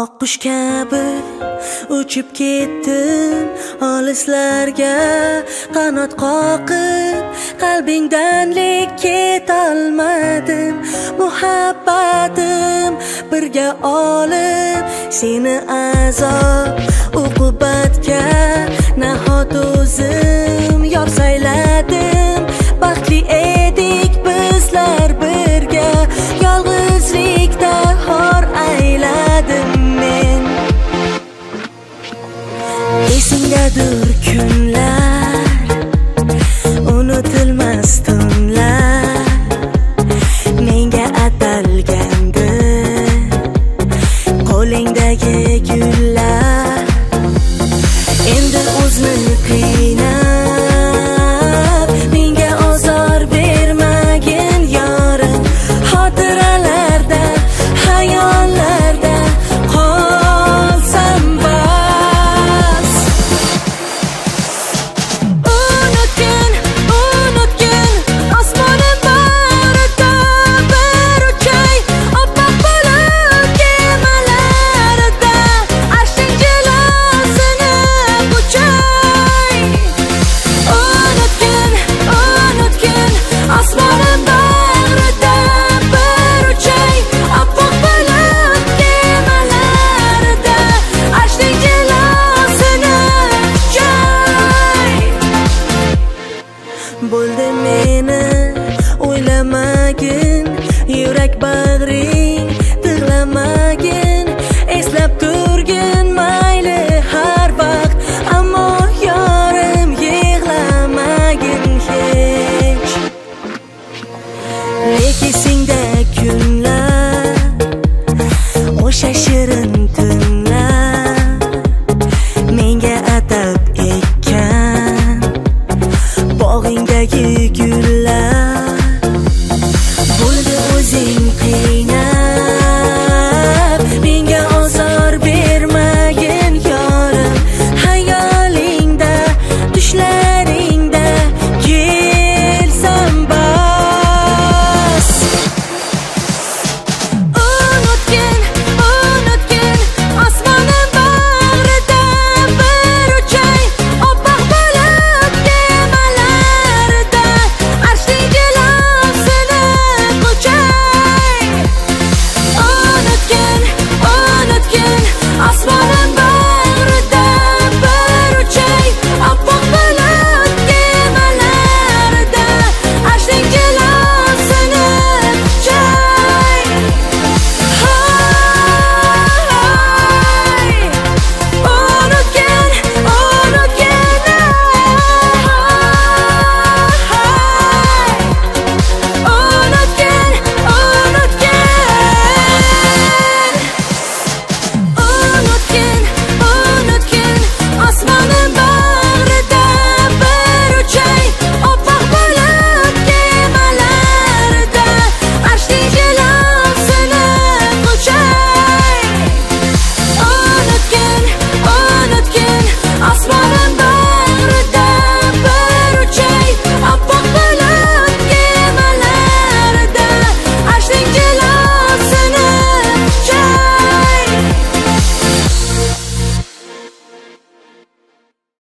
oqqush kabi uchib ketdim. Olislarga qanot qoqib qalbingdan lek ketolmadim. Muhabbatim birga olib seni azob uqubatga nahot o'zim. Güldür künler like Madrid.